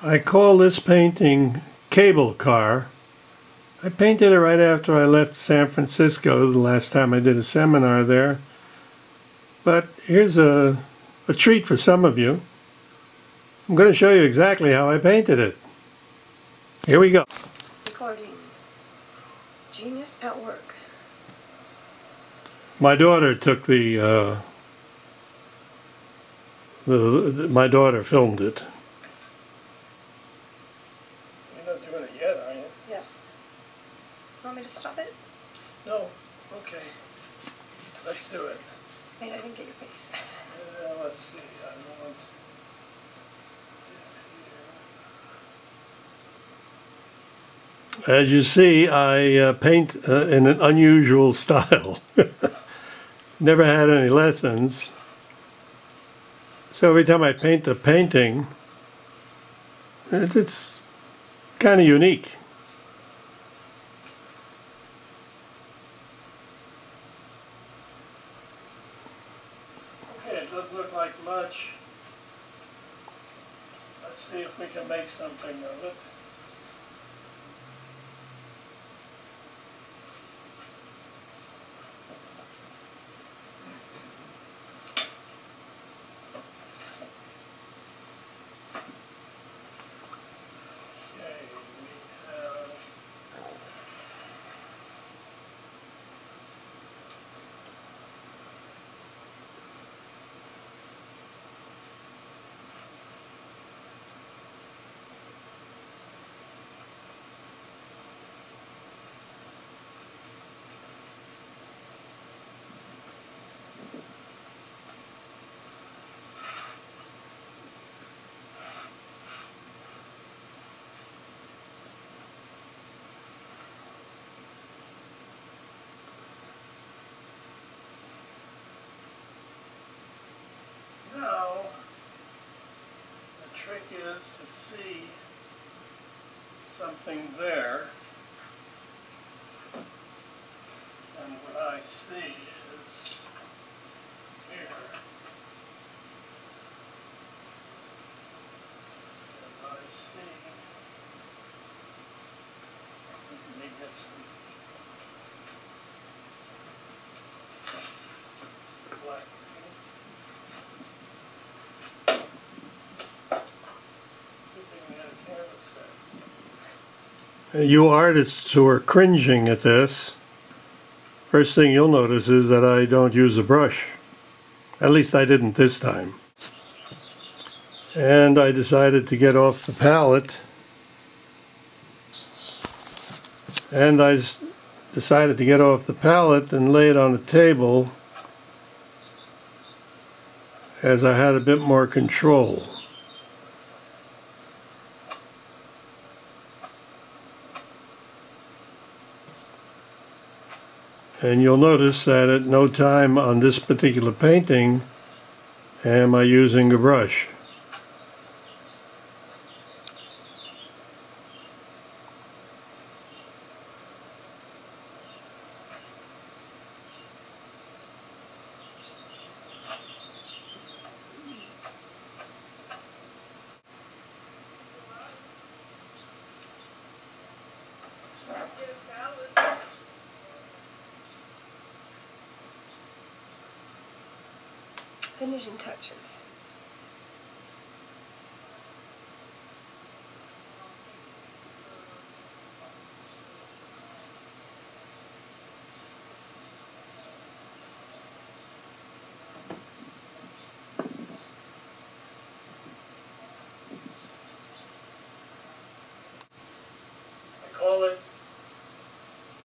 I call this painting Cable Car. I painted it right after I left San Francisco the last time I did a seminar there. But here's a, a treat for some of you. I'm going to show you exactly how I painted it. Here we go. Recording. Genius at work. My daughter took the, uh, the, the my daughter filmed it. You're not doing it yet, are you? Yes. Want me to stop it? No. Okay. Let's do it. Wait, I didn't get your face. Uh, let's see. I want. As you see, I uh, paint uh, in an unusual style. Never had any lessons. So every time I paint the painting, it, it's kind of unique. Okay, it doesn't look like much. Let's see if we can make something of it. Trick is to see something there. And what I see is here. And I see, let me get some black paint. You artists who are cringing at this, first thing you'll notice is that I don't use a brush. At least I didn't this time. And I decided to get off the palette. And I decided to get off the palette and lay it on the table as I had a bit more control. And you'll notice that at no time on this particular painting am I using a brush. Finishing touches.